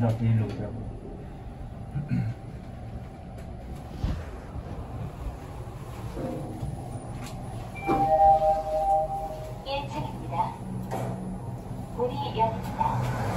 검사 브이로그라고. 1층입니다. 예, 우리 열립니다.